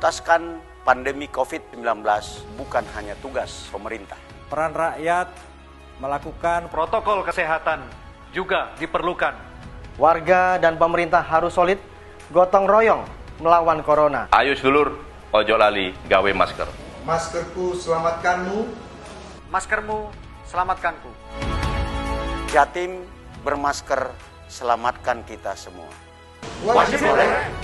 Menuntaskan pandemi COVID-19 bukan hanya tugas pemerintah. Peran rakyat melakukan Protokol kesehatan juga diperlukan. Warga dan pemerintah harus solid, gotong royong melawan corona. Ayo sedulur, ojo lali gawe masker. Maskerku selamatkanmu. Maskermu selamatkanku. Jatim bermasker, selamatkan kita semua. Wajib boleh.